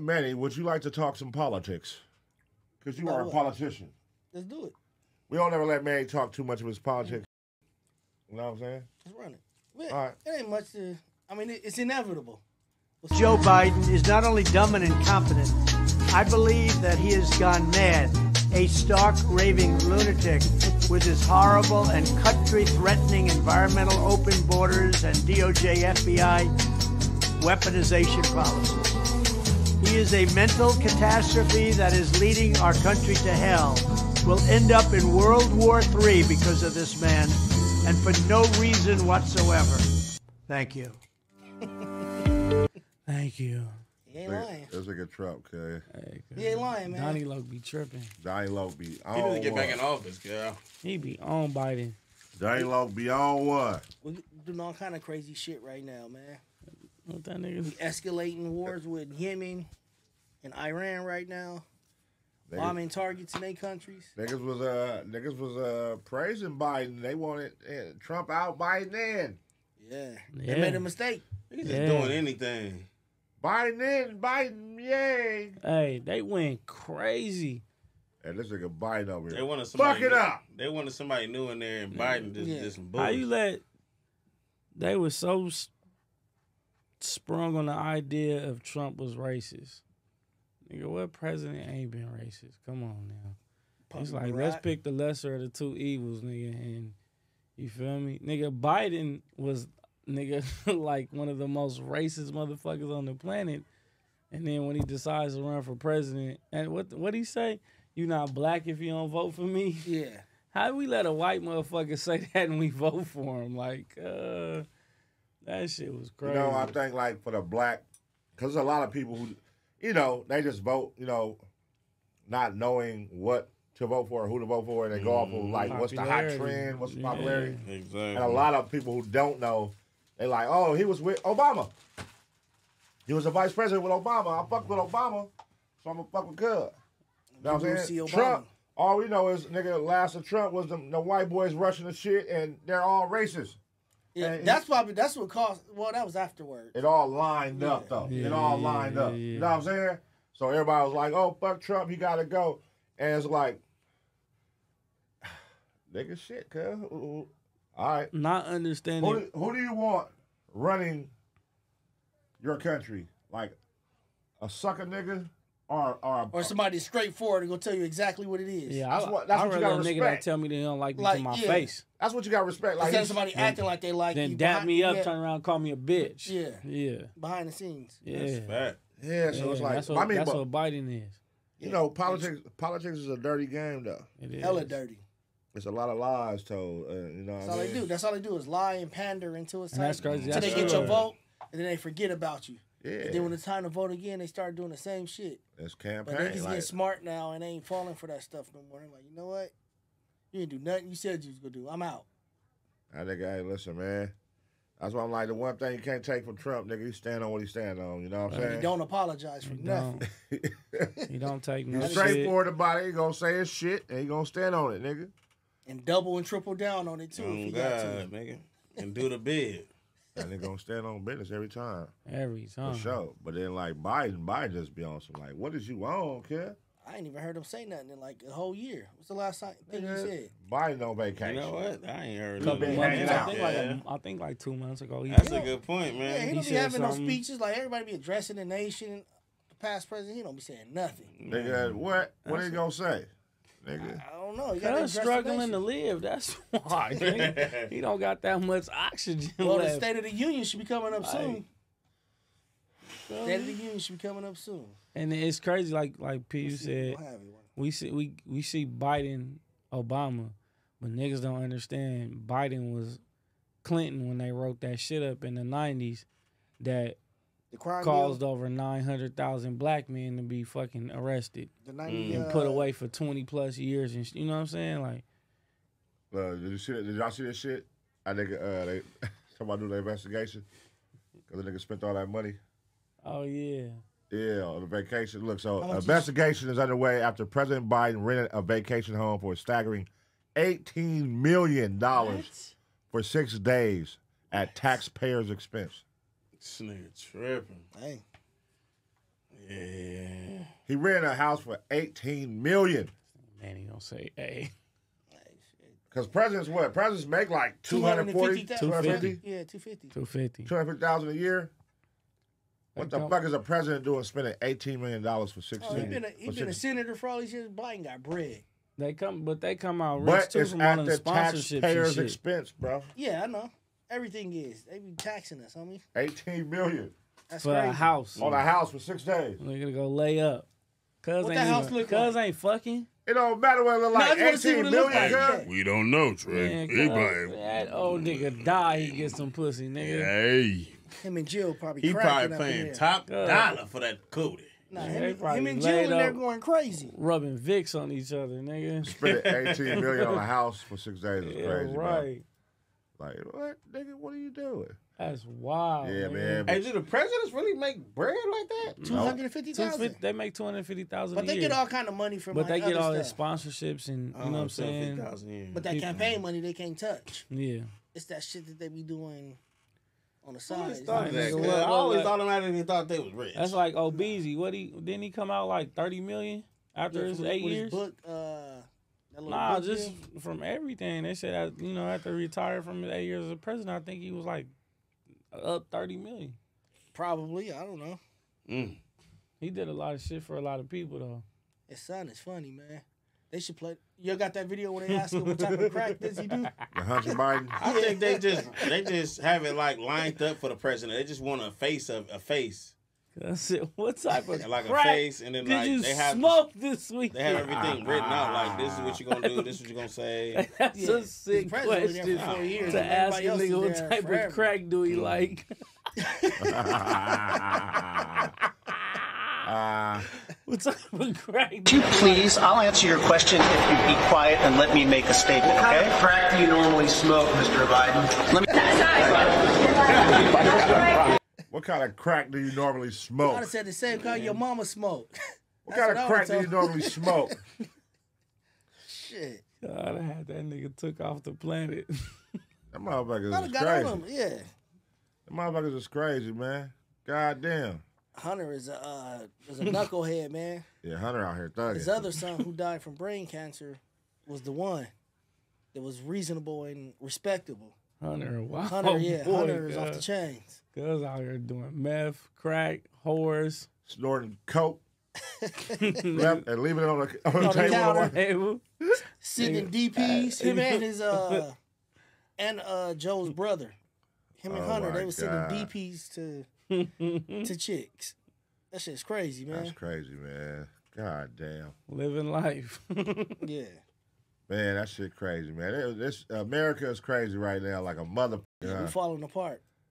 Manny, would you like to talk some politics? Because you About are a uh, politician. Let's do it. We don't ever let Manny talk too much of his politics. You know what I'm saying? Let's run it. All right. It ain't much to. I mean, it, it's inevitable. Joe Biden is not only dumb and incompetent, I believe that he has gone mad, a stark raving lunatic with his horrible and country threatening environmental open borders and DOJ FBI weaponization policies. He is a mental catastrophe that is leading our country to hell. We'll end up in World War III because of this man, and for no reason whatsoever. Thank you. Thank you. He ain't lying. That's like a Trump, okay? Hey, He ain't lying, man. Donnie Loke be tripping. Donnie Loke be He on need to get back one. in office, girl. He be on Biden. Donnie Loke be on what? We're doing all kind of crazy shit right now, man. What that nigga? Escalating wars with Yemen and Iran right now. Niggas, Bombing targets in their countries. niggas was uh niggas was uh praising Biden. They wanted uh, Trump out, Biden in. Yeah. Yeah. They made a mistake. He's just doing anything. Biden in, Biden, yay. Hey, they went crazy. And this nigga Biden over here. They here. wanted somebody. Fuck it new- up. They wanted somebody new in there, and Biden just Yeah. did some How you bullshit. let? They were so s- sprung on the idea of Trump was racist. Nigga, what president ain't been racist? Come on now. It's like let's pick the lesser of the two evils, nigga, and you feel me, nigga. Biden was nigga like one of the most racist motherfuckers on the planet, and then when he decides to run for president, and what what he say? You not black if you don't vote for me. Yeah. How do we let a white motherfucker say that and we vote for him? Like, uh, that shit was crazy. You know, I think like for the black, because there's a lot of people who, you know, they just vote, you know, not knowing what to vote for or who to vote for, and they go off of like what's the hot trend, what's the Yeah. popularity, Exactly. and a lot of people who don't know, they like, oh, he was with Obama. He was a vice president with Obama. I fucked with Obama, so I'm gonna fuck with Cub. You know what I'm saying? Trump. All we know is nigga last of Trump was the, the white boys rushing the shit, and they're all racist. Yeah, And- that's probably that's what caused. Well, that was afterwards. It all lined Yeah. up though. it Yeah, all yeah, lined up. yeah, You know what I'm saying? So everybody was like, "Oh fuck Trump, he gotta go," and it's like, nigga, shit, cuz. Ooh, ooh. All right, Not who understanding. do, who do you want running your country? Like a sucker nigga or or a, Or somebody straightforward to go tell you exactly what it is. Yeah, That's I, what- that's I what you rather a gotta nigga that respect. tell me they don't like me Like, to my yeah. face. That's what you gotta respect. Like Instead of he's- somebody acting like they like Then you. dap behind- me up, yeah, turn around, call me a bitch. Yeah. Yeah. behind the scenes. Yeah. That's fact. yeah, so it's like that's what, I mean, that's but, what Biden is. you know, politics politics is a dirty game though. It is. Hella dirty. It's a lot of lies told. Uh, you know, That's what all I they do. That's all they do is lie and pander into it's And time. that's crazy. Until That's they get your vote, and then they forget about you. Yeah, And then when it's time to vote again, they start doing the same shit. it's But campaign. niggas like, getting smart now and they ain't falling for that stuff no more. They're like, you know what? You didn't do nothing you said you was gonna do. I'm out. I think, hey, listen, man. That's why I'm like the one thing you can't take from Trump, nigga. You stand on what he stand on. You know what I'm He saying? don't apologize for He nothing. don't. He don't take no He's shit. straightforward about it. He gonna say his shit and he gonna stand on it, nigga. And double and triple down on it too Oh if he got to. Oh, God, nigga, and do the bid. And he gonna stand on business every time, Every time. for sure. But then like Biden, Biden just be on some like, what is you on, kid? I ain't even heard him say nothing in like a whole year. What's the last time thing he said? Biden on You vacation. You know what? I ain't heard Couple nothing. been months, I out. think like a, I think like two months ago. He That's did. a good point, Yeah, man. he He don't be said having no speeches like everybody be addressing the nation. The past president, he don't be saying nothing. Nigga, what? What That's he gonna say? Nigga. I don't know. You gotta Cuz struggling to live. That's why. nigga. he don't got that much oxygen Well, the. State of the Union should be coming up soon. Like, State of the Union should be coming up soon. And it's crazy, like like P you Let's see said, we'll have it. we see we we see Biden, Obama, but niggas don't understand. Biden was Clinton when they wrote that shit up in the nineties that The crime caused bill, over nine hundred thousand black men to be fucking arrested the 90, and uh, put away for twenty plus years, and sh- you know what I'm saying? Like, Uh, did you see? that- Did y'all see this shit? I think uh, they somebody do the investigation because the nigga spent all that money. oh yeah, Yeah, on the vacation. Look, so How much is- investigation is underway after President Biden rented a vacation home for a staggering eighteen million dollars for six days at taxpayers' expense. This nigga tripping. Hey, Yeah. He rented a house for eighteen million. Man, he gonna say, hey, Cause presidents what? Presidents make like 240, 250, Yeah, two fifty. 250. 250,000 a year. What the fuck is a president doing spending eighteen million dollars for Oh, sixteen? he been a, he been a senator for all these years. Biden got bread. They come, but they come out rich but too it's from all at them the sponsorships and taxpayers' shit. expense, bro. Yeah, I know. Everything is. They be taxing us, homie. Eighteen million That's for crazy. a house. on a house for six days. They're gonna go lay up. Cuz What ain't that house even, look Cuz like? ain't fucking. It don't matter what it look like. just wanna Eighteen look million, like. cuz. We don't know, Trey. Man, cuz, Anybody. that old nigga die, he get some pussy, nigga. Hey. Him and Jill probably He probably paying top Good. dollar for that cootie. Nah, him, and- him and Jill they're going crazy. Rubbing Vicks on each other, nigga. Spending eighteen million on a house for six days is Yeah, crazy, bro. right. Like what, nigga? What are you doing? That's wild. Yeah, nigga. man. Hey, do the presidents really make bread like that? Two hundred fifty thousand. Two thousand. fifty- They make two hundred fifty thousand. But they year. get all kind of money from. But like, they get other all their sponsorships and you know what I'm saying. But that people- campaign money they can't touch. Yeah. It's that shit that they be doing on the I side. always thought like- that. nigga, cuz I always like- automatically thought they was rich. That's like Obeezy. What he didn't he come out like thirty million after Yeah, his eight with his years? Book, uh, that little Nah, book just deal. from everything. They said that you know after he retired from his eight years as a president, I think he was like up thirty million. probably. I don't know. Mm. He did a lot of shit for a lot of people though. His son is funny, man. They should play. You got that video where they ask him what type of crack does he do? The Hunter Biden. I think they just they just have it like lined up for the president. They just want a face of a face, I said, what type of like crack a face, and then did like you they have smoke this week? they have everything written out. Like this is what you're gonna do. This is what you're gonna say. That's Yeah, a sick the president was question for years, to ask a nigga what type forever. of crack do he like. Uh, what type of crack? Do you please, I'll answer your question if you be quiet and let me make a statement, What kind okay? of crack do you normally smoke, Mr. Biden? Let me, what kind of crack do you normally I'd smoke? have said the same kind your mama smoke. What That's kind of what crack would do you normally smoke? Shit. God, I had that nigga took off the planet. That motherfuckers I'd have is got on crazy. Yeah. That motherfuckers is crazy, man. God damn. Hunter is a uh, is a knucklehead, man. Yeah, Hunter out here thugging. His other son, who died from brain cancer, was the one that was reasonable and respectable. Hunter, wow. Hunter, yeah, boy, Hunter is off the chains. Cuz out here doing meth, crack, whores. Snorting coke left, and leaving it on the, on On the table. counter. table. Sitting in DPs, him and his uh and uh Joe's brother. Him and Oh Hunter, they was sitting God. in DPs to to chicks. That shit's crazy, man. That's crazy, man. God damn. Living life. Yeah. Man, that shit crazy, man. It- this America is crazy right now, like a mother. Yeah, we falling apart.